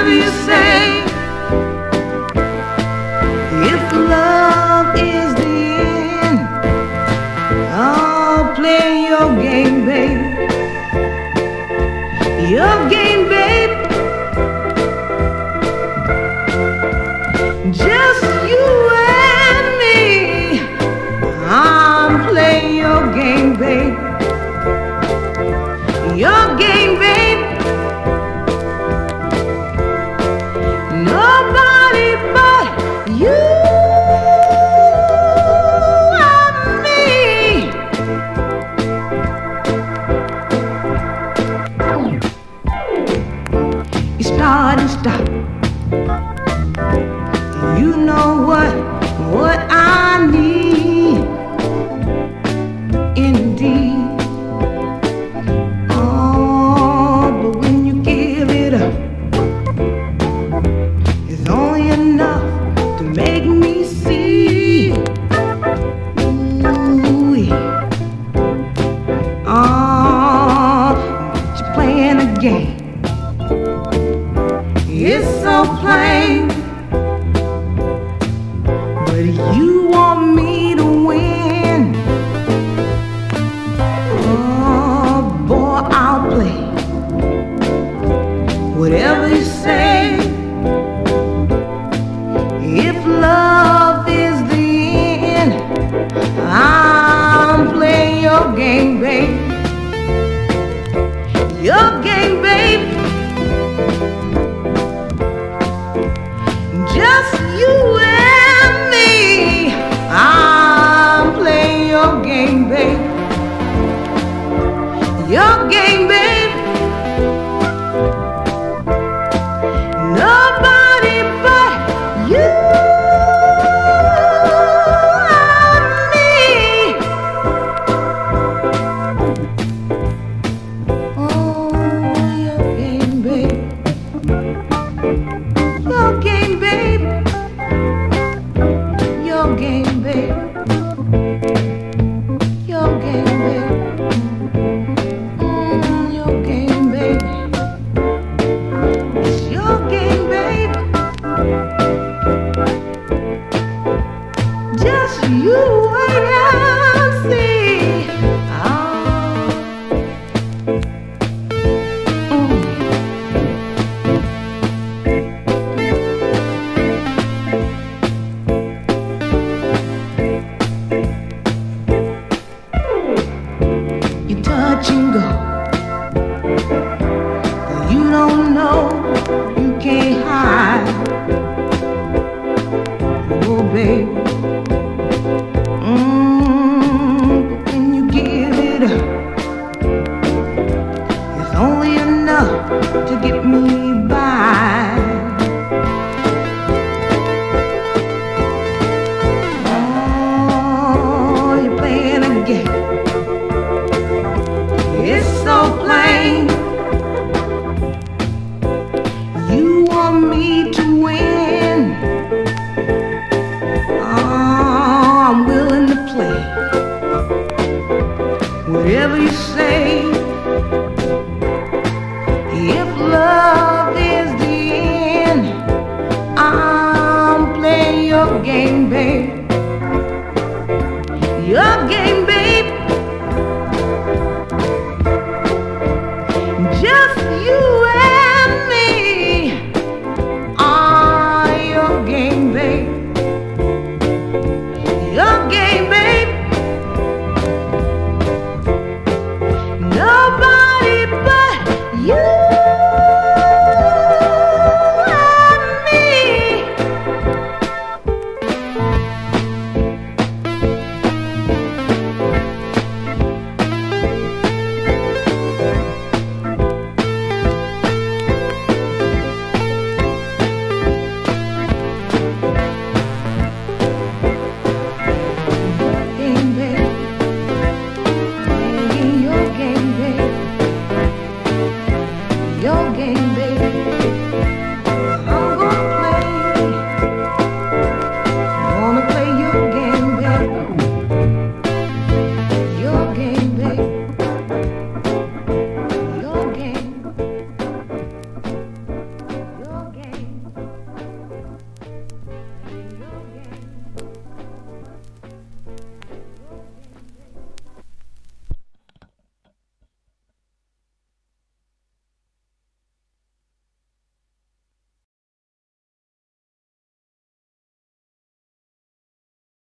whatever you say. If love is the end, I'll play your game. Your game. say if love is the end? I'm playing your game, babe. Your game, babe. Just you and me. I'm playing your game, babe. Your game, babe. you. to get me by. Oh, you're playing a game. It's so plain. You want me to win. Oh, I'm willing to play. Whatever you say. You're your game.